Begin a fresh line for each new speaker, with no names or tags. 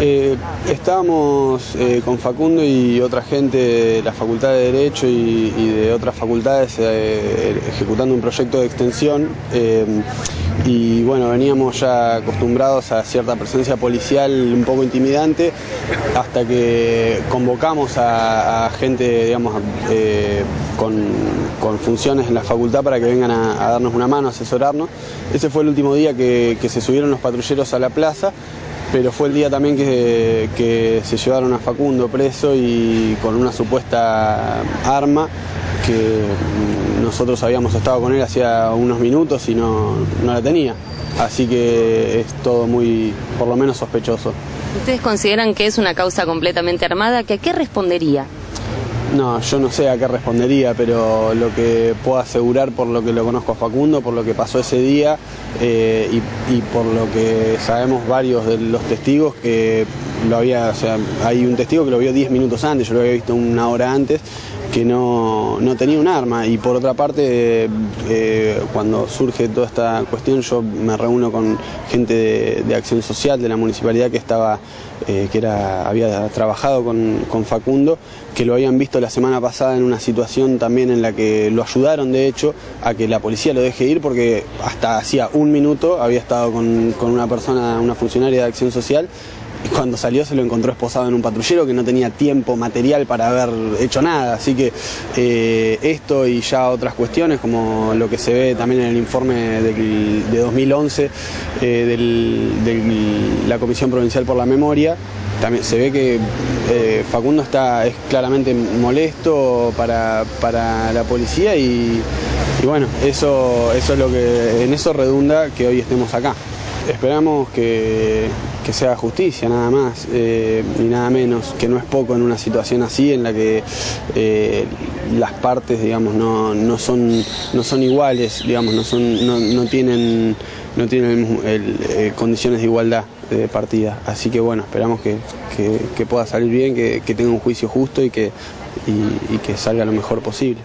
Eh, estábamos eh, con Facundo y otra gente de la Facultad de Derecho y, de otras facultades eh, ejecutando un proyecto de extensión y bueno, veníamos ya acostumbrados a cierta presencia policial un poco intimidante hasta que convocamos a, gente, digamos, con, funciones en la facultad para que vengan a, darnos una mano, a asesorarnos. Ese fue el último día que se subieron los patrulleros a la plaza pero fue el día también que, se llevaron a Facundo preso y con una supuesta arma que nosotros habíamos estado con él hacía unos minutos y no, no la tenía. Así que es todo muy, por lo menos, sospechoso.
¿Ustedes consideran que es una causa completamente armada? ¿Que ¿A qué respondería?
No, yo no sé a qué respondería, pero lo que puedo asegurar por lo que lo conozco a Facundo, por lo que pasó ese día eh, y, por lo que sabemos varios de los testigos que lo había, o sea, hay un testigo que lo vio 10 minutos antes, yo lo había visto una hora antes, que no, tenía un arma. Y por otra parte eh, cuando surge toda esta cuestión yo me reúno con gente de, acción social de la municipalidad que estaba eh, que era había trabajado con, con, Facundo que lo habían visto la semana pasada en una situación también en la que lo ayudaron de hecho a que la policía lo deje ir porque hasta hacía un minuto había estado con, con una persona una funcionaria de acción social cuando salió se lo encontró esposado en un patrullero que no tenía tiempo material para haber hecho nada. Así que eh, esto y ya otras cuestiones, como lo que se ve también en el informe de 2011 eh, de la Comisión Provincial por la Memoria, también se ve que eh, Facundo está, es claramente molesto para, la policía y, bueno, eso, eso es lo que en eso redunda que hoy estemos acá. Esperamos que, sea justicia nada más eh, ni nada menos, que no es poco en una situación así en la que eh, las partes digamos no, son, no son iguales, digamos, no, son, no, tienen, no tienen eh, condiciones de igualdad de partida. Así que bueno, esperamos que, pueda salir bien, que, tenga un juicio justo y que, y que salga lo mejor posible.